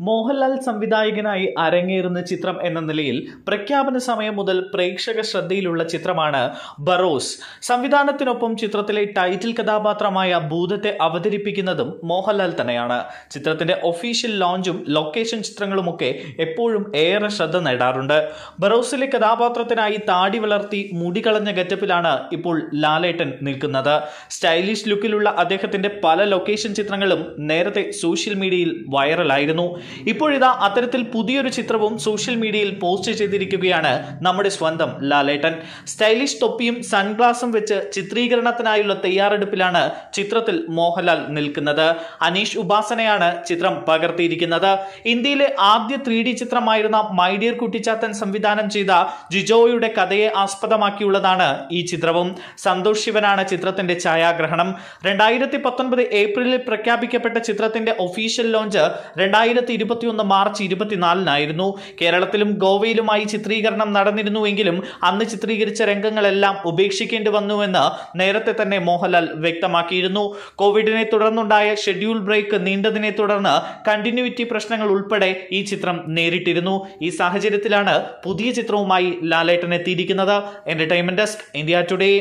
മോഹൻലാൽ സംവിധായകനായി അരങ്ങേറുന്ന ചിത്രം എന്ന നിലയിൽ പ്രഖ്യാപന സമയം മുതൽ പ്രേക്ഷക ശ്രദ്ധയിലുള്ള ചിത്രമാണ് ബറോസ്. സംവിധാനത്തിനൊപ്പം ചിത്രത്തിലെ ടൈറ്റിൽ കഥാപാത്രമായ ഭൂതത്തെ അവതരിപ്പിക്കുന്നതും മോഹൻലാൽ തന്നെയാണ്. ചിത്രത്തിന്റെ ഒഫീഷ്യൽ ലോഞ്ചും ലൊക്കേഷൻ ചിത്രങ്ങളുമൊക്കെ എപ്പോഴും ഏറെ ശ്രദ്ധ നേടാറുണ്ട്. ബറോസിലെ കഥാപാത്രത്തിനായി താടി വളർത്തി മുടി കളഞ്ഞ ഗെറ്റപ്പിലാണ് ഇപ്പോൾ ലാലേട്ടൻ നിൽക്കുന്നത്. സ്റ്റൈലിഷ് ലുക്കിലുള്ള അദ്ദേഹത്തിന്റെ പല ലൊക്കേഷൻ ചിത്രങ്ങളും നേരത്തെ സോഷ്യൽ മീഡിയയിൽ വൈറലായിരുന്നു. ഇപ്പോഴിതാ അത്തരത്തിൽ പുതിയൊരു ചിത്രവും സോഷ്യൽ മീഡിയയിൽ പോസ്റ്റ് ചെയ്തിരിക്കുകയാണ് നമ്മുടെ സ്വന്തം ലാലേട്ടൻ. സ്റ്റൈലിഷ് തൊപ്പിയും സൺഗ്ലാസും വെച്ച് ചിത്രീകരണത്തിനായുള്ള തയ്യാറെടുപ്പിലാണ് ചിത്രത്തിൽ മോഹൻലാൽ നിൽക്കുന്നത്. അനീഷ് ഉപാസനയാണ് ചിത്രം പകർത്തിയിരിക്കുന്നത്. ഇന്ത്യയിലെ ആദ്യ ത്രീ ഡി ചിത്രമായിരുന്ന മൈഡിയർ കുട്ടിച്ചാത്തൻ സംവിധാനം ചെയ്ത ജിജോയുടെ കഥയെ ആസ്പദമാക്കിയുള്ളതാണ് ഈ ചിത്രവും. സന്തോഷ് ശിവനാണ് ചിത്രത്തിന്റെ ഛായാഗ്രഹണം. രണ്ടായിരത്തി പത്തൊൻപത് ഏപ്രിലിൽ പ്രഖ്യാപിക്കപ്പെട്ട ചിത്രത്തിന്റെ ഒഫീഷ്യൽ ലോഞ്ച് രണ്ടായിരത്തി ഇരുപത്തിയൊന്ന് മാർച്ച് ഇരുപത്തിനാലിനായിരുന്നു. കേരളത്തിലും ഗോവയിലുമായി ചിത്രീകരണം നടന്നിരുന്നുവെങ്കിലും അന്ന് ചിത്രീകരിച്ച രംഗങ്ങളെല്ലാം ഉപേക്ഷിക്കേണ്ടി വന്നുവെന്ന് നേരത്തെ തന്നെ മോഹൻലാൽ വ്യക്തമാക്കിയിരുന്നു. കോവിഡിനെ തുടർന്നുണ്ടായ ഷെഡ്യൂൾ ബ്രേക്ക് നീണ്ടതിനെ തുടർന്ന് കണ്ടിന്യൂറ്റി പ്രശ്നങ്ങൾ ഉൾപ്പെടെ ഈ ചിത്രം നേരിട്ടിരുന്നു. ഈ സാഹചര്യത്തിലാണ് പുതിയ ചിത്രവുമായി ലാലേട്ടൻ എത്തിയിരിക്കുന്നത്. Entertainment desk India today